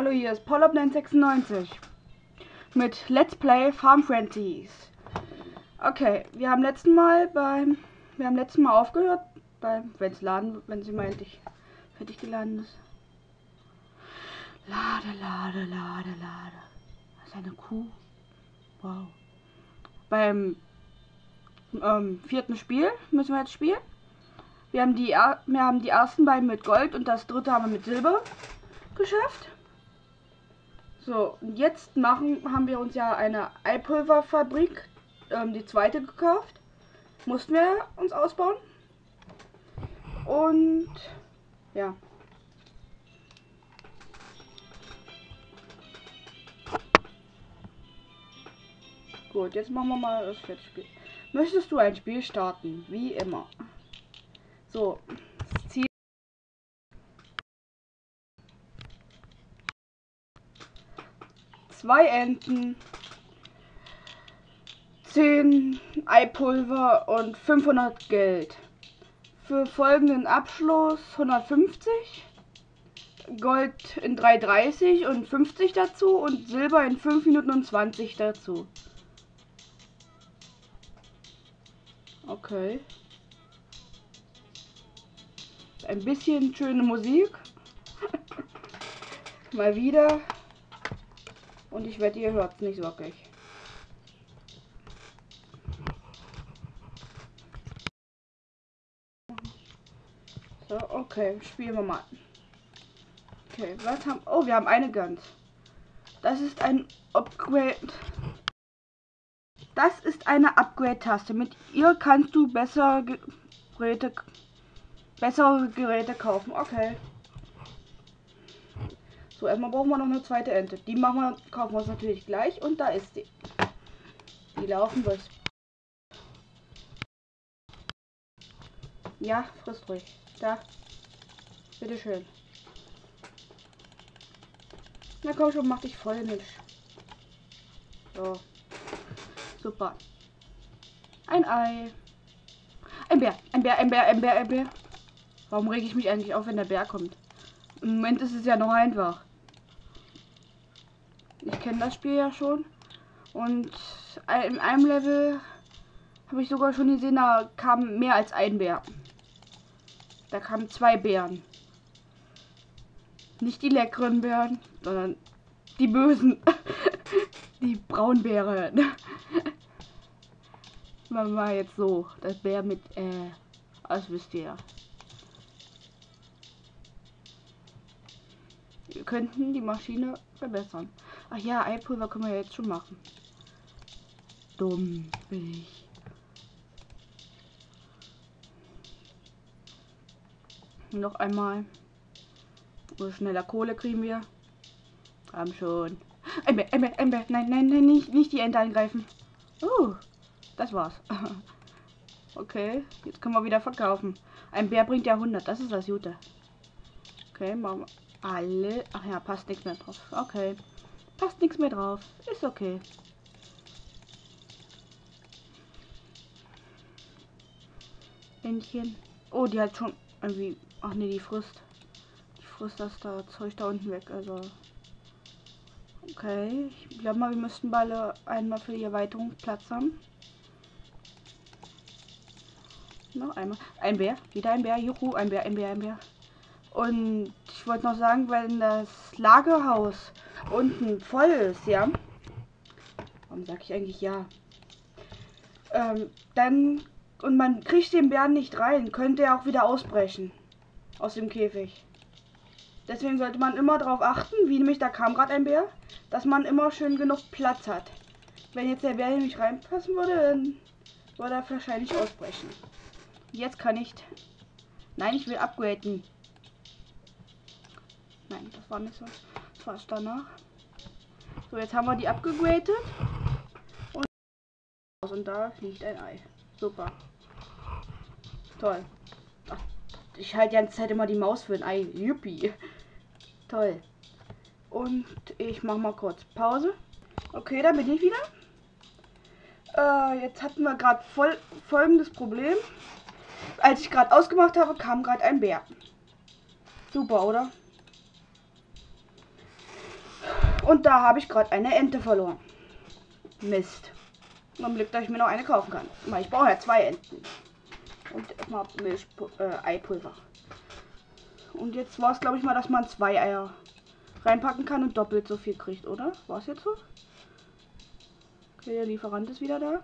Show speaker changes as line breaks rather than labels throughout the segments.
Hallo, hier ist Polop996 mit Let's Play Farm Frenzies. Okay, wir haben letzten Mal beim wir haben letzten Mal aufgehört beim wenn es laden, wenn sie mal endlich fertig geladen ist. Lade, lade, lade, lade. Das ist eine Kuh. Wow. Beim ähm, vierten Spiel müssen wir jetzt spielen. Wir haben die wir haben die ersten beiden mit Gold und das dritte haben wir mit Silber geschafft. So, und jetzt machen, haben wir uns ja eine Eipulverfabrik, ähm, die zweite gekauft. Mussten wir uns ausbauen. Und ja. Gut, jetzt machen wir mal das Spiel. Möchtest du ein Spiel starten? Wie immer. So, zwei Enten, 10 Eipulver und 500 Geld. Für folgenden Abschluss 150, Gold in 3,30 und 50 dazu und Silber in 5 Minuten und 20 dazu. Okay. Ein bisschen schöne Musik. Mal wieder. Und ich wette, ihr hört nicht wirklich. So, okay, spielen wir mal. Okay, was haben... Oh, wir haben eine Gans. Das ist ein Upgrade... Das ist eine Upgrade-Taste. Mit ihr kannst du besser Geräte... Bessere Geräte kaufen. Okay. So, erstmal brauchen wir noch eine zweite Ente. Die machen wir, kaufen wir uns natürlich gleich. Und da ist sie. Die laufen durch. Ja, frisst ruhig. Da. Bitteschön. Na komm schon, mach dich voll, Mensch. So. Super. Ein Ei. Ein Bär, ein Bär, ein Bär, ein Bär, ein Bär. Warum rege ich mich eigentlich auf, wenn der Bär kommt? Im Moment ist es ja noch einfach. Ich kenne das Spiel ja schon. Und in einem Level habe ich sogar schon gesehen, da kam mehr als ein Bär. Da kamen zwei Bären. Nicht die leckeren Bären, sondern die bösen. die Braunbären. Man war jetzt so, das Bär mit, äh, das wisst ihr ja. Wir könnten die Maschine verbessern. Ach ja, Eipulver können wir jetzt schon machen. Dumm bin ich. Noch einmal. So schneller Kohle kriegen wir. Haben schon. Bär, ein Bär. Nein, nein, nein, nicht, nicht die Ente angreifen. Uh, das war's. okay, jetzt können wir wieder verkaufen. Ein Bär bringt ja 100, das ist das Gute. Okay, machen wir alle. Ach ja, passt nichts mehr drauf. Okay. Passt nichts mehr drauf. Ist okay. Entchen. Oh, die hat schon irgendwie. Ach nee, die frisst. Die frisst das da Zeug da unten weg. Also. Okay. Ich glaube mal, wir müssten beide einmal für die Erweiterung Platz haben. Noch einmal. Ein Bär. Wieder ein Bär. Juhu, ein Bär, ein Bär, ein Bär. Und ich wollte noch sagen, wenn das Lagerhaus unten voll ist, ja. Warum sage ich eigentlich ja? Ähm, dann und man kriegt den Bären nicht rein, könnte er auch wieder ausbrechen aus dem Käfig. Deswegen sollte man immer darauf achten, wie nämlich da kam gerade ein Bär, dass man immer schön genug Platz hat. Wenn jetzt der Bär nicht reinpassen würde, dann würde er wahrscheinlich ausbrechen. Jetzt kann ich. Nein, ich will upgraden. Nein, das war nicht so. Das war es danach. So, jetzt haben wir die abgegradet. Und, und da fliegt ein Ei. Super. Toll. Ach, ich halte die ganze Zeit immer die Maus für ein Ei. Yuppie. Toll. Und ich mache mal kurz Pause. Okay, da bin ich wieder. Äh, jetzt hatten wir gerade voll, folgendes Problem. Als ich gerade ausgemacht habe, kam gerade ein Bär. Super, oder? Und da habe ich gerade eine Ente verloren. Mist. Dann Glück, dass ich mir noch eine kaufen kann. Ich brauche ja zwei Enten. Und erstmal Milch, äh, Eipulver. Und jetzt war es, glaube ich mal, dass man zwei Eier reinpacken kann und doppelt so viel kriegt, oder? War es jetzt so? Okay, der Lieferant ist wieder da.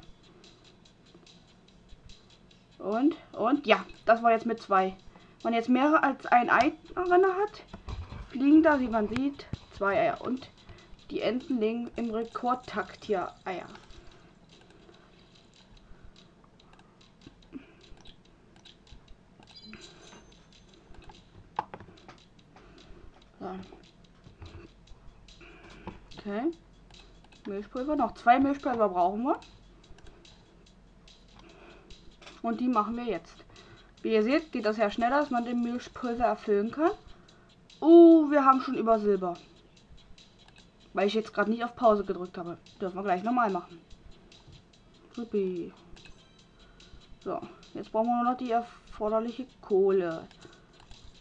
Und, und, ja, das war jetzt mit zwei. Wenn man jetzt mehrere als ein Ei drin hat, fliegen da, wie man sieht, zwei Eier. Und die Enten legen im Rekordtakt hier Eier. So. Okay. Milchpulver. Noch zwei Milchpulver brauchen wir. Und die machen wir jetzt. Wie ihr seht, geht das ja schneller, dass man den Milchpulver erfüllen kann. Oh, wir haben schon über Silber. Weil ich jetzt gerade nicht auf Pause gedrückt habe. Dürfen wir gleich nochmal machen. So, jetzt brauchen wir nur noch die erforderliche Kohle.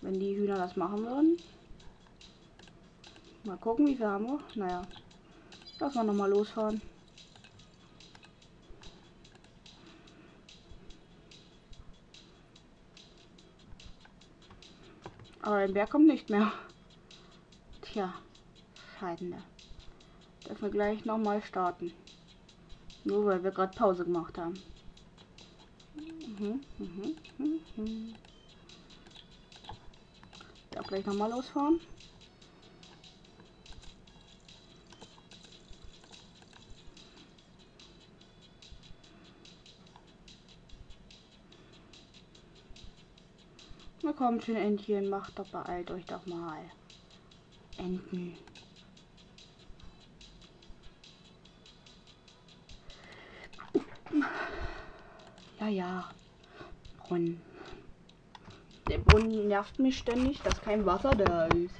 Wenn die Hühner das machen würden. Mal gucken, wie viel haben wir. Naja, lass mal nochmal losfahren. Aber ein Berg kommt nicht mehr. Tja, scheidende. Dürfen wir gleich nochmal starten. Nur weil wir gerade Pause gemacht haben. Mhm, mhm, mhm, mhm. Ja, gleich nochmal losfahren. Na komm schon, Entchen, macht doch beeilt euch doch mal. Enten. Ja, ja. Brunnen. Der Brunnen nervt mich ständig, dass kein Wasser da ist.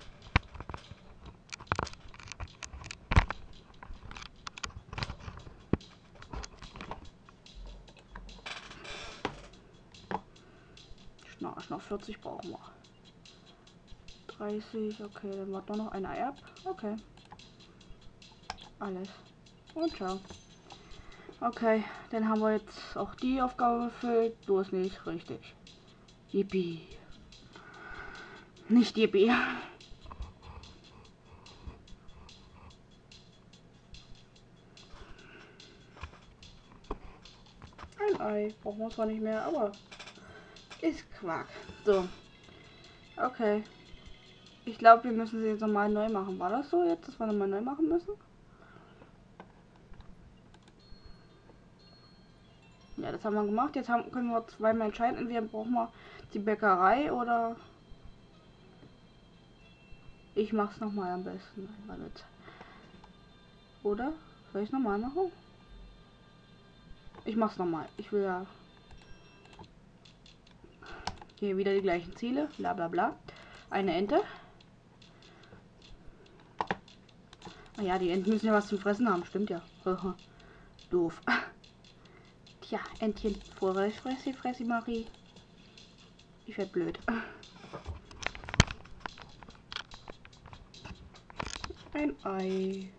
Schnarch, noch 40 brauchen wir. 30, okay, dann war doch noch ein Ei ab. Okay. Alles. Und ciao. Okay, dann haben wir jetzt auch die Aufgabe gefüllt. Du ist nicht richtig. Yippie. Nicht Yippie. Ein Ei. Brauchen wir zwar nicht mehr, aber ist Quark. So. Okay. Ich glaube, wir müssen sie jetzt nochmal neu machen. War das so jetzt, dass wir nochmal neu machen müssen? Ja, das haben wir gemacht. Jetzt haben, können wir zweimal entscheiden. Entweder brauchen wir die Bäckerei oder ich mach's nochmal am besten. Oder? Soll ich nochmal machen? Ich mach's nochmal. Ich will ja hier wieder die gleichen Ziele. Bla bla bla. Eine Ente. Ah ja, die Enten müssen ja was zum Fressen haben. Stimmt ja. Doof. Tja, Entchen. Vorwärts, Fressi, Fressi, Marie. Ich werd blöd. Ein Ei.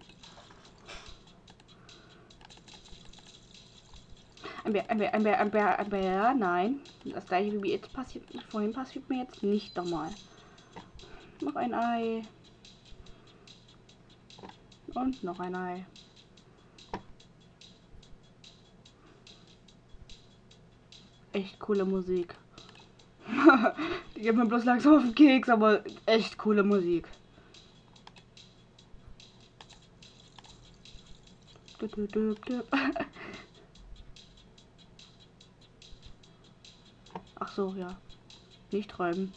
Ein Bär, ein Bär, ein Bär, ein Bär, ein Bär, nein. Das gleiche wie jetzt passiert, vorhin passiert mir jetzt nicht nochmal. Noch ein Ei. Und noch ein Ei. Echt coole Musik. Die geht mir bloß langsam auf den Keks, aber echt coole Musik. Ach so, ja. Nicht träumen.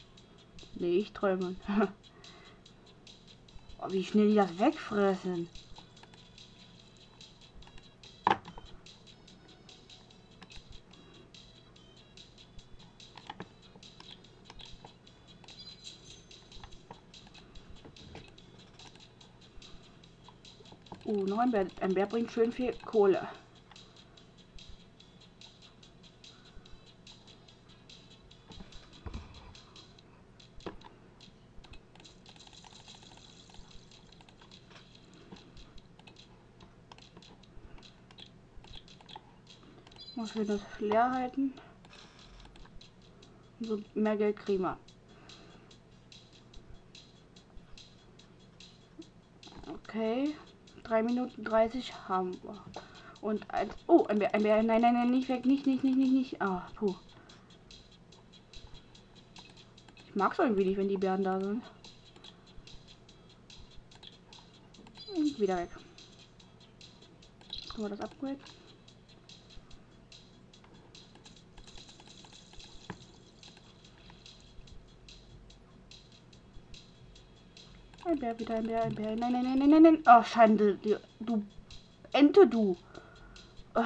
Nee, ich träume. oh, wie schnell die das wegfressen. Uh, noch ne? ein Bär. Ein Bär bringt schön viel Kohle. Muss wir das leer halten. So mehr Geld kriegen wir. Okay. 3 Minuten 30 haben wir. Und als. Oh, ein Bär, ein Bär. Nein, nein, nein, nicht weg. Nicht, nicht, nicht, nicht, nicht. Ah, puh. Ich mag es irgendwie nicht, wenn die Bären da sind. Und wieder weg. Können wir das Upgrade? Ein Bär, wieder ein Bär, ein Bär. Nein, nein, nein, nein, nein, nein. Oh, Schande. Du Ente, du. Oh.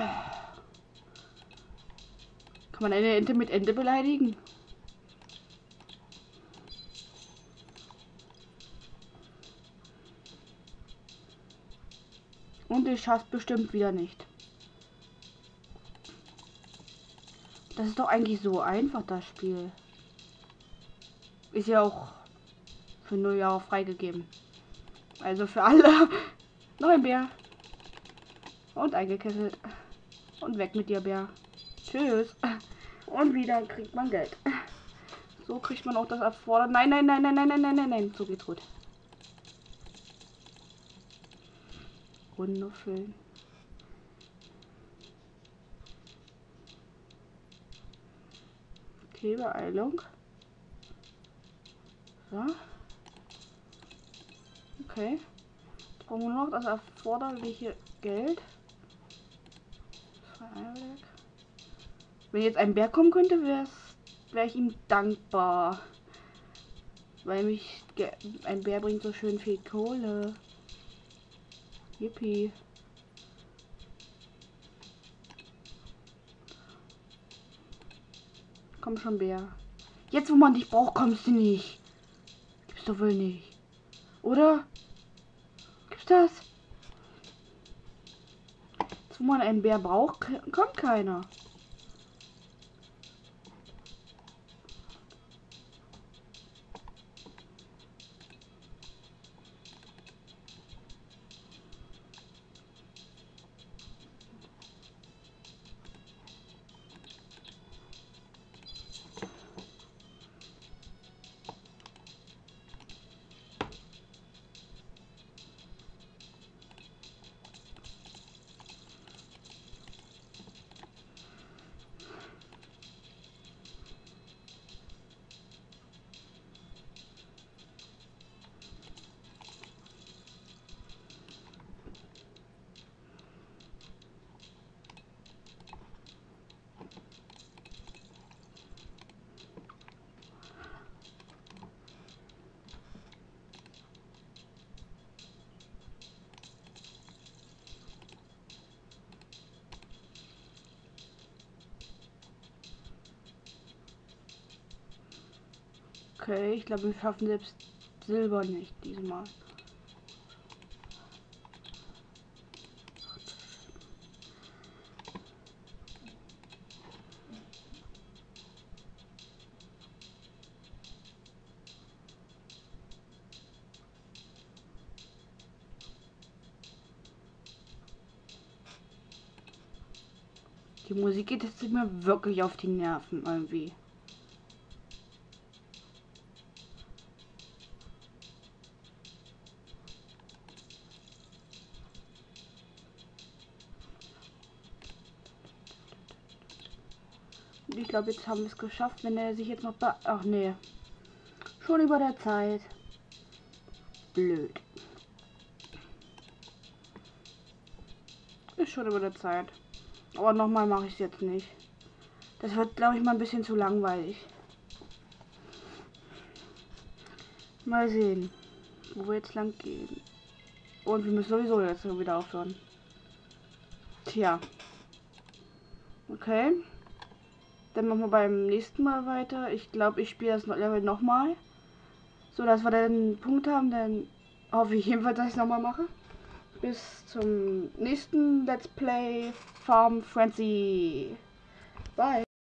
Kann man eine Ente mit Ente beleidigen? Und ich schaff's bestimmt wieder nicht. Das ist doch eigentlich so einfach, das Spiel. Ist ja auch für null Jahre freigegeben. Also für alle. Noch ein Bär. Und eingekesselt. Und weg mit dir, Bär. Tschüss. Und wieder kriegt man Geld. So kriegt man auch das erfordert. Nein, nein, nein, nein, nein, nein, nein, nein, nein. So geht's gut. Runde füllen. Okay, Beeilung. So. Okay. Jetzt brauchen wir noch das erforderliche Geld. Wenn jetzt ein Bär kommen könnte, wäre wär ich ihm dankbar. Weil mich ein Bär bringt so schön viel Kohle. Yippie. Komm schon, Bär. Jetzt, wo man dich braucht, kommst du nicht. Gibt's doch wohl nicht. Oder? Das? Man einen Bär braucht, kommt keiner. Okay, ich glaube, wir schaffen selbst Silber nicht diesmal. Die Musik geht jetzt mir wirklich auf die Nerven irgendwie. Ich glaube, jetzt haben wir es geschafft, wenn er sich jetzt noch... Ach nee. Schon über der Zeit. Blöd. Ist schon über der Zeit. Aber nochmal mache ich es jetzt nicht. Das wird, glaube ich, mal ein bisschen zu langweilig. Mal sehen, wo wir jetzt lang gehen. Und wir müssen sowieso jetzt wieder aufhören. Tja. Okay. Dann machen wir beim nächsten Mal weiter. Ich glaube, ich spiele das Level nochmal. So, dass wir dann einen Punkt haben. Dann hoffe ich jedenfalls, dass ich es nochmal mache. Bis zum nächsten Let's Play Farm Frenzy. Bye.